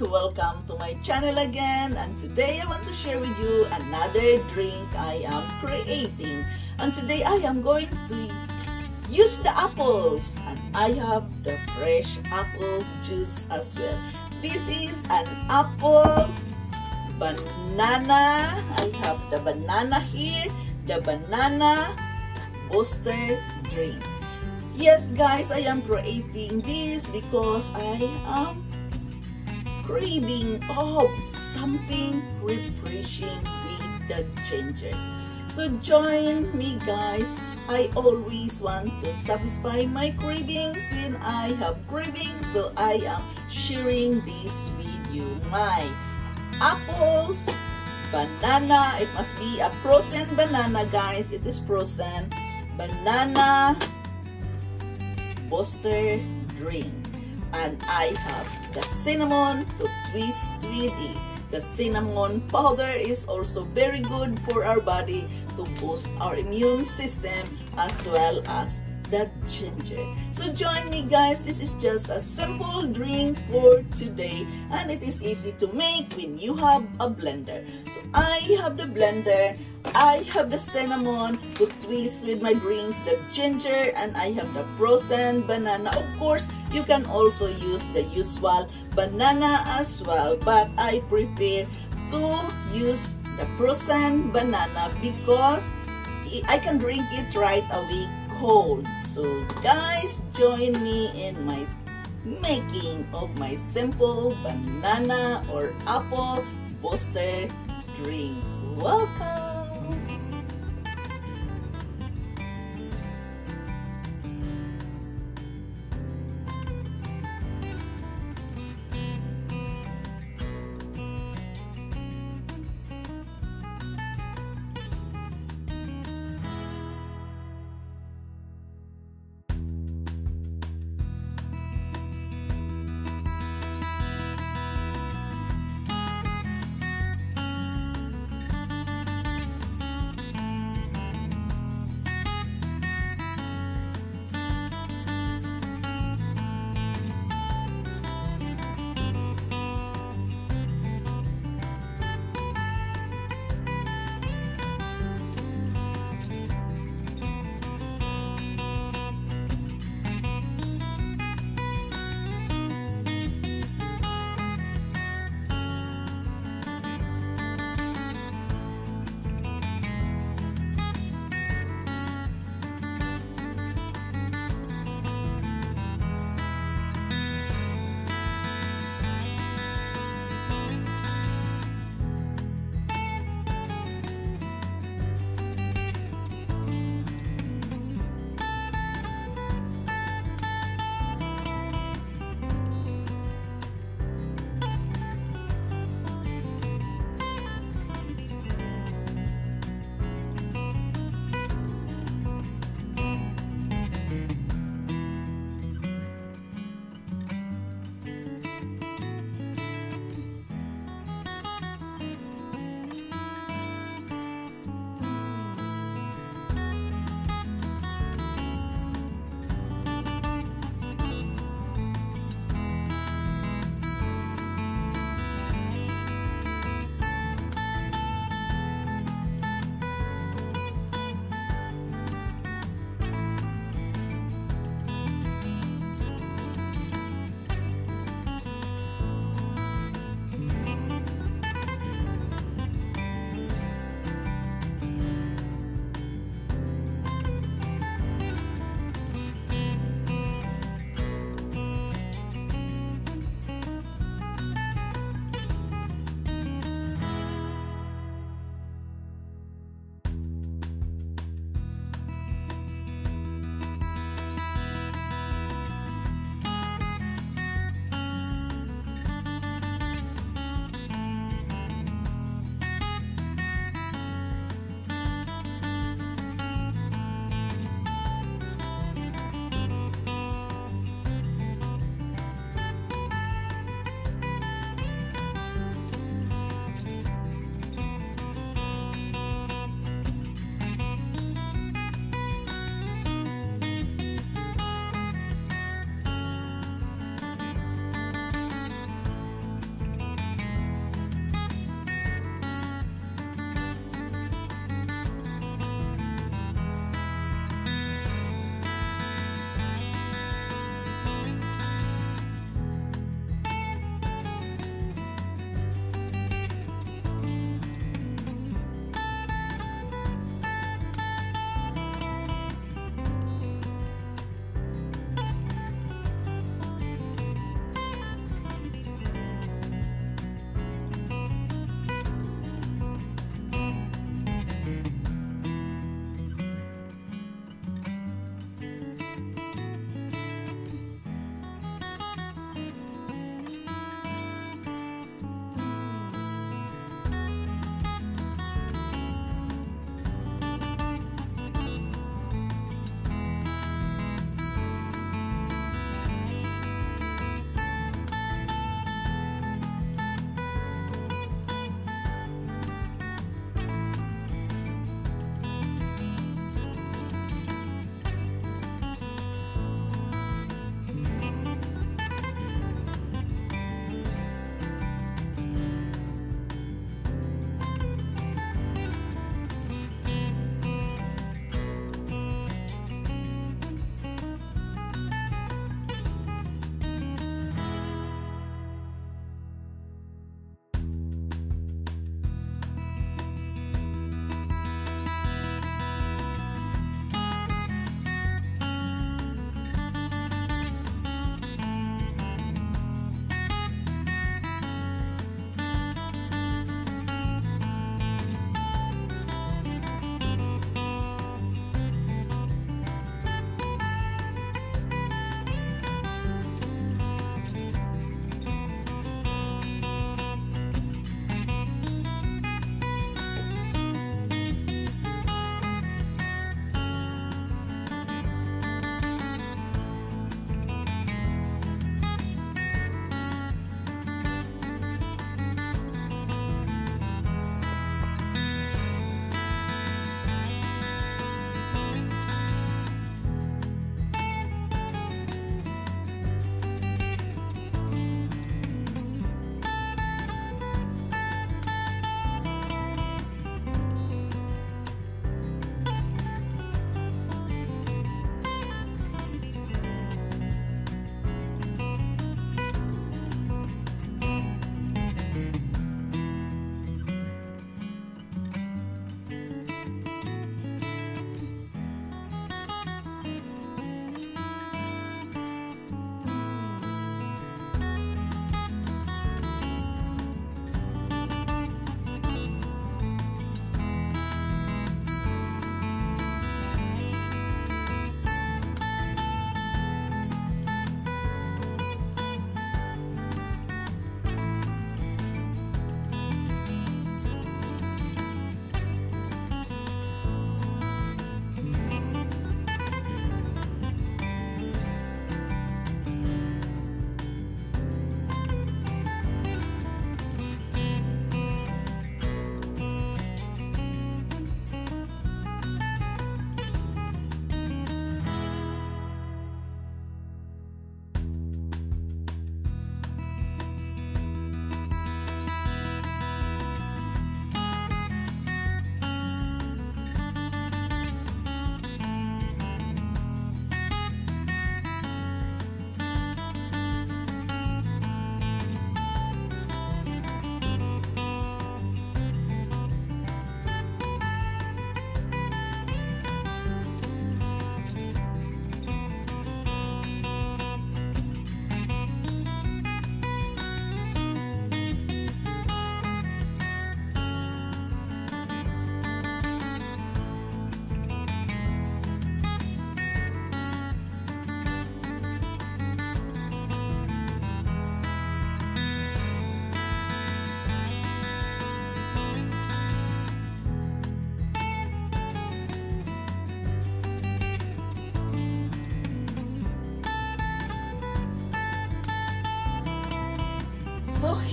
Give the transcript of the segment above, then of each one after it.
Welcome to my channel again and today I want to share with you another drink I am creating and today I am going to use the apples and I have the fresh apple juice as well. This is an apple banana. I have the banana here, the banana booster drink. Yes guys, I am creating this because I am craving of something refreshing with the ginger. So join me guys. I always want to satisfy my cravings when I have cravings. So I am sharing this with you. My apples, banana. It must be a frozen banana guys. It is frozen. Banana booster drink and I have the cinnamon to twist it. The cinnamon powder is also very good for our body to boost our immune system as well as the ginger. So join me guys, this is just a simple drink for today and it is easy to make when you have a blender. So I have the blender, I have the cinnamon to twist with my drinks, the ginger and I have the frozen banana. Of course, you can also use the usual banana as well but I prefer to use the frozen banana because I can drink it right away So guys, join me in my making of my simple banana or apple booster drinks. Welcome!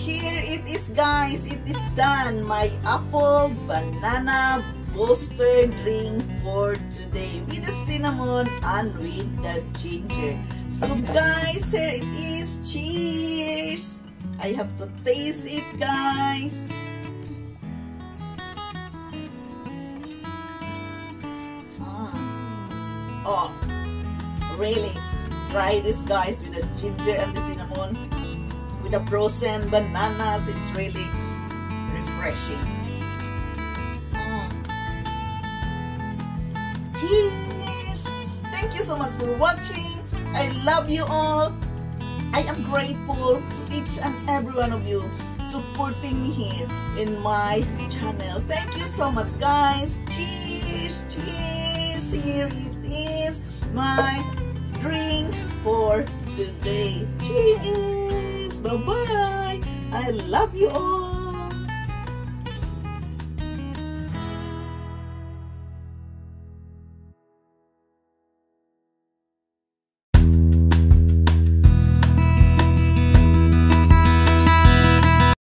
Here it is guys. It is done. My apple banana booster drink for today with the cinnamon and with the ginger. So guys, here it is. Cheers! I have to taste it guys. Mm. Oh, really? Try this guys with the ginger and the cinnamon. With the frozen bananas, it's really refreshing. Mm. Cheers! Thank you so much for watching. I love you all. I am grateful to each and every one of you supporting me here in my channel. Thank you so much guys. Cheers! Cheers! Here it is my drink for today. Cheers! Bye-bye! I love you all!